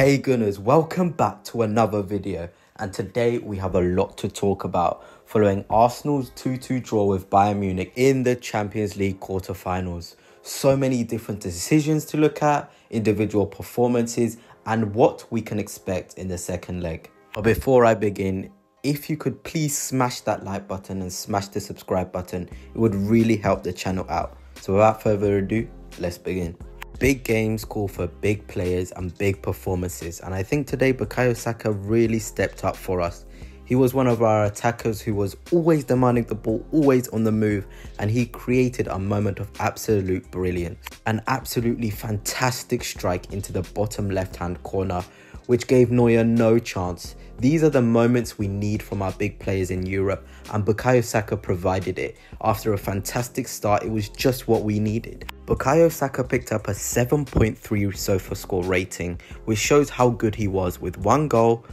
Hey Gunners, welcome back to another video and today we have a lot to talk about following Arsenal's 2-2 draw with Bayern Munich in the Champions League quarter-finals. So many different decisions to look at, individual performances and what we can expect in the second leg. But before I begin, if you could please smash that like button and smash the subscribe button, it would really help the channel out. So without further ado, let's begin. Big games call for big players and big performances, and I think today Bukayo Saka really stepped up for us. He was one of our attackers who was always demanding the ball, always on the move, and he created a moment of absolute brilliance. An absolutely fantastic strike into the bottom left hand corner, which gave Neuer no chance. These are the moments we need from our big players in Europe, and Bukayo Saka provided it. After a fantastic start, it was just what we needed. Bukayo Saka picked up a 7.3 SofaScore score rating, which shows how good he was with one goal,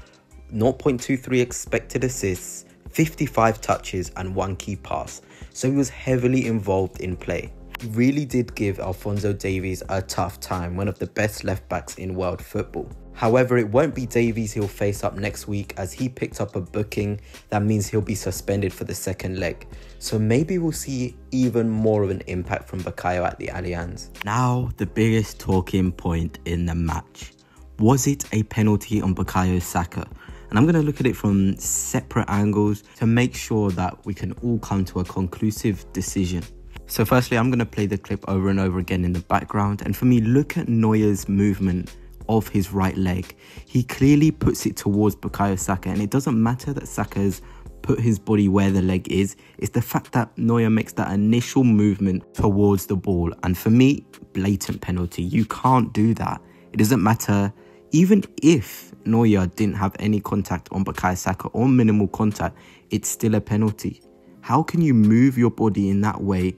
0.23 expected assists, 55 touches, and one key pass. So he was heavily involved in play. He really did give Alphonso Davies a tough time, one of the best left backs in world football. However, it won't be Davies he'll face up next week as he picked up a booking that means he'll be suspended for the second leg. So maybe we'll see even more of an impact from Bukayo at the Allianz. Now, the biggest talking point in the match. Was it a penalty on Bukayo Saka? And I'm going to look at it from separate angles to make sure that we can all come to a conclusive decision. So firstly, I'm going to play the clip over and over again in the background. And for me, look at Neuer's movement of his right leg. He clearly puts it towards Bukayo Saka, and it doesn't matter that Saka's put his body where the leg is. It's the fact that Neuer makes that initial movement towards the ball. And for me, blatant penalty. You can't do that. It doesn't matter. Even if Neuer didn't have any contact on Bukayo Saka or minimal contact, it's still a penalty. How can you move your body in that way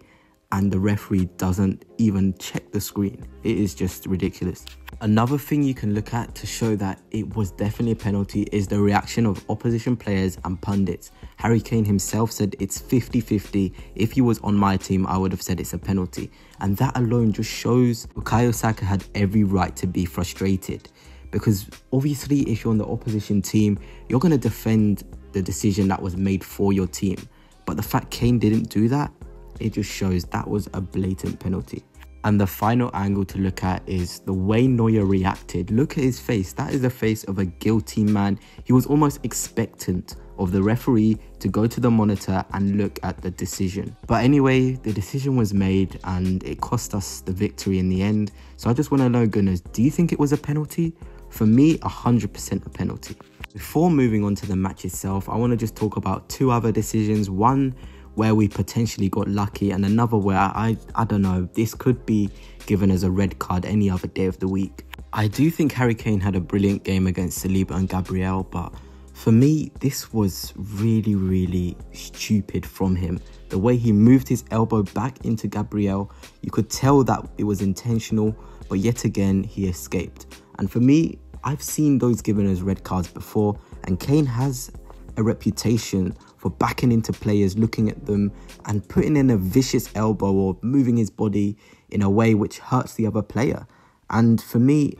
and the referee doesn't even check the screen? It is just ridiculous. Another thing you can look at to show that it was definitely a penalty is the reaction of opposition players and pundits. Harry Kane himself said it's 50-50. If he was on my team, I would have said it's a penalty. And that alone just shows Bukayo Saka had every right to be frustrated. Because obviously, if you're on the opposition team, you're going to defend the decision that was made for your team. But the fact Kane didn't do that, it just shows that was a blatant penalty. And the final angle to look at is the way Neuer reacted. Look at his face. That is the face of a guilty man. He was almost expectant of the referee to go to the monitor and look at the decision. But anyway, the decision was made and it cost us the victory in the end. So I just want to know, Gunners, do you think it was a penalty? For me, 100% a penalty. Before moving on to the match itself, I want to just talk about two other decisions. One where we potentially got lucky and another where I, I don't know, this could be given as a red card any other day of the week. I do think Harry Kane had a brilliant game against Saliba and Gabriel, but for me, this was really, really stupid from him. The way he moved his elbow back into Gabriel, you could tell that it was intentional, but yet again, he escaped. And for me, I've seen those given as red cards before, and Kane has a reputation for backing into players, looking at them and putting in a vicious elbow or moving his body in a way which hurts the other player. And for me,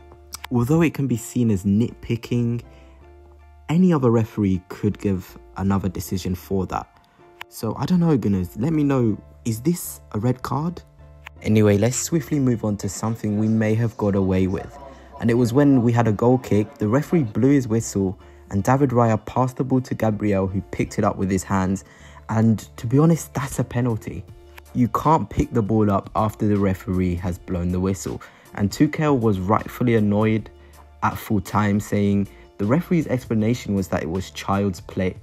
although it can be seen as nitpicking, any other referee could give another decision for that. So I don't know, Gunners, let me know, is this a red card? Anyway, let's swiftly move on to something we may have got away with. And it was when we had a goal kick, the referee blew his whistle and David Raya passed the ball to Gabriel, who picked it up with his hands. And to be honest, that's a penalty. You can't pick the ball up after the referee has blown the whistle. And Tuchel was rightfully annoyed at full time, saying the referee's explanation was that it was child's play.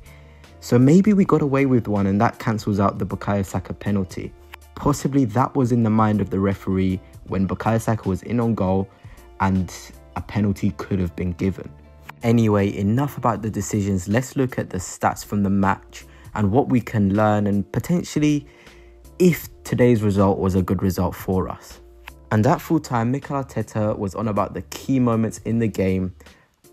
So maybe we got away with one and that cancels out the Bukayo Saka penalty. Possibly that was in the mind of the referee when Bukayo Saka was in on goal and a penalty could have been given. Anyway, enough about the decisions. Let's look at the stats from the match and what we can learn and potentially if today's result was a good result for us. And at full time, Mikel Arteta was on about the key moments in the game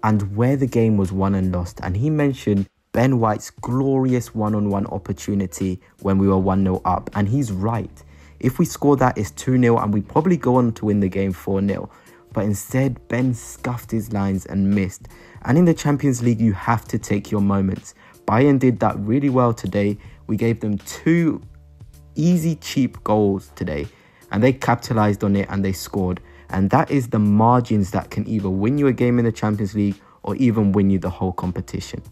and where the game was won and lost. And he mentioned Ben White's glorious one on one opportunity when we were 1 0 up. And he's right. If we score that, it's 2 0, and we probably go on to win the game 4 0. But instead Ben scuffed his lines and missed. And in the Champions League, you have to take your moments. Bayern did that really well today. We gave them two easy, cheap goals today, and they capitalized on it and they scored. And that is the margins that can either win you a game in the Champions League or even win you the whole competition.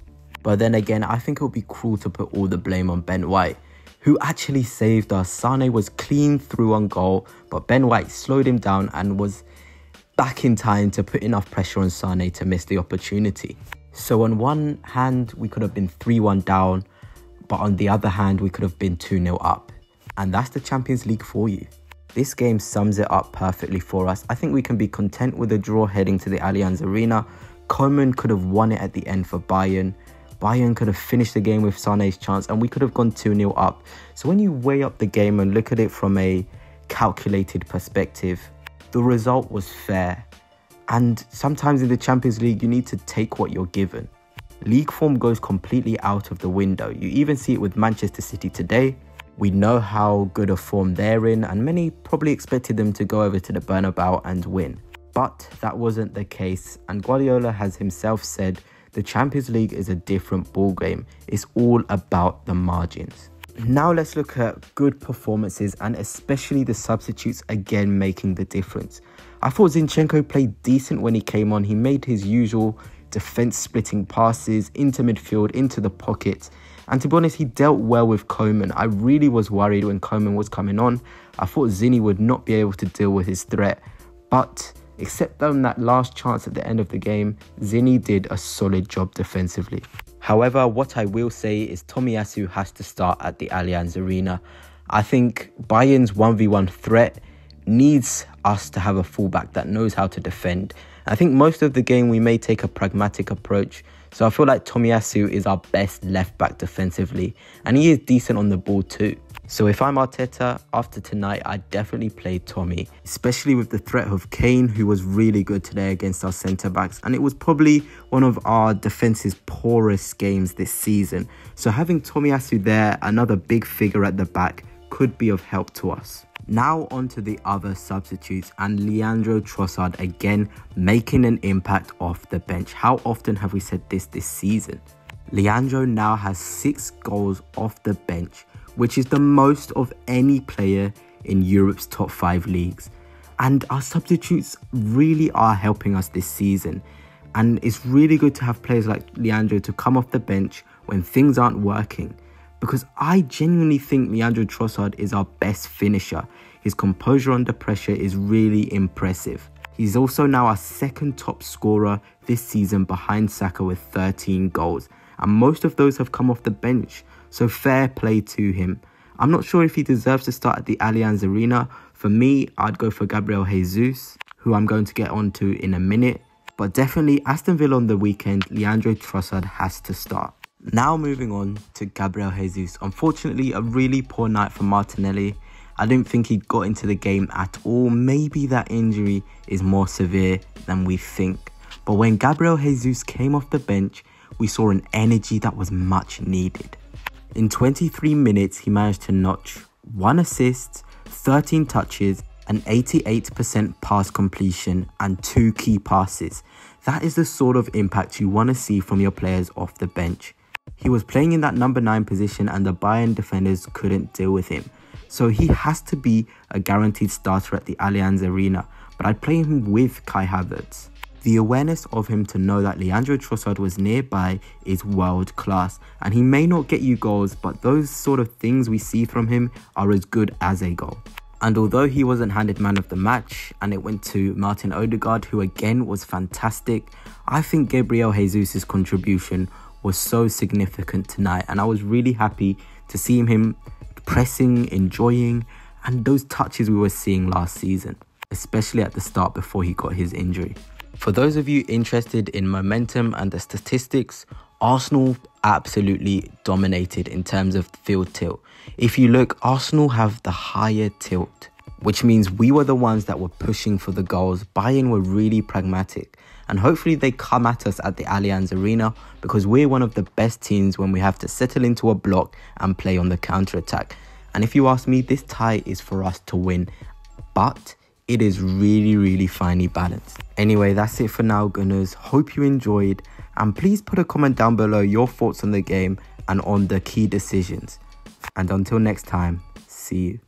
But then again, I think it would be cruel to put all the blame on Ben White, who actually saved us. Sane was clean through on goal, but Ben White slowed him down and was back in time to put enough pressure on Sane to miss the opportunity. So on one hand, we could have been 3-1 down, but on the other hand, we could have been 2-0 up. And that's the Champions League for you. This game sums it up perfectly for us. I think we can be content with a draw heading to the Allianz Arena. Coman could have won it at the end for Bayern. Bayern could have finished the game with Sane's chance and we could have gone 2-0 up. So when you weigh up the game and look at it from a calculated perspective, the result was fair. And sometimes in the Champions League, you need to take what you're given. League form goes completely out of the window. You even see it with Manchester City today. We know how good a form they're in, and many probably expected them to go over to the Bernabeu and win. But that wasn't the case, and Guardiola has himself said the Champions League is a different ballgame. It's all about the margins. Now let's look at good performances and especially the substitutes again making the difference. I thought Zinchenko played decent when he came on. He made his usual defense splitting passes into midfield, into the pocket. And to be honest, he dealt well with Coman. I really was worried when Coman was coming on. I thought Zinny would not be able to deal with his threat. But except on that last chance at the end of the game, Zinny did a solid job defensively. However, what I will say is Tomiyasu has to start at the Allianz Arena. I think Bayern's 1v1 threat needs us to have a fullback that knows how to defend. I think most of the game we may take a pragmatic approach. So I feel like Tomiyasu is our best left back defensively, and he is decent on the ball too. So if I'm Arteta, after tonight, I definitely play Tommy, especially with the threat of Kane, who was really good today against our centre backs. And it was probably one of our defence's poorest games this season. So having Tomiyasu there, another big figure at the back, could be of help to us. Now on to the other substitutes and Leandro Trossard again making an impact off the bench. How often have we said this this season? Leandro now has six goals off the bench, which is the most of any player in Europe's top five leagues. And our substitutes really are helping us this season. And it's really good to have players like Leandro to come off the bench when things aren't working because I genuinely think Leandro Trossard is our best finisher. His composure under pressure is really impressive. He's also now our second top scorer this season behind Saka with 13 goals, and most of those have come off the bench, so fair play to him. I'm not sure if he deserves to start at the Allianz Arena. For me, I'd go for Gabriel Jesus, who I'm going to get onto in a minute. But definitely Aston Villa on the weekend, Leandro Trossard has to start. Now moving on to Gabriel Jesus. Unfortunately, a really poor night for Martinelli. I don't think he got into the game at all. Maybe that injury is more severe than we think. But when Gabriel Jesus came off the bench, we saw an energy that was much needed. In 23 minutes, he managed to notch one assist, 13 touches, an 88% pass completion, and two key passes. That is the sort of impact you want to see from your players off the bench. He was playing in that number 9 position and the Bayern defenders couldn't deal with him. So he has to be a guaranteed starter at the Allianz Arena, but I'd play him with Kai Havertz. The awareness of him to know that Leandro Trossard was nearby is world class, and he may not get you goals, but those sort of things we see from him are as good as a goal. And although he wasn't handed man of the match and it went to Martin Odegaard, who again was fantastic, I think Gabriel Jesus' contribution was so significant tonight. And I was really happy to see him pressing, enjoying, and those touches we were seeing last season, especially at the start before he got his injury. For those of you interested in momentum and the statistics, Arsenal absolutely dominated in terms of field tilt. If you look, Arsenal have the higher tilt, which means we were the ones that were pushing for the goals. Bayern were really pragmatic and hopefully they come at us at the Allianz Arena because we're one of the best teams when we have to settle into a block and play on the counter attack. And if you ask me, this tie is for us to win. But it is really, really finely balanced. Anyway, that's it for now, Gunners. Hope you enjoyed, and please put a comment down below your thoughts on the game and on the key decisions. And until next time, see you.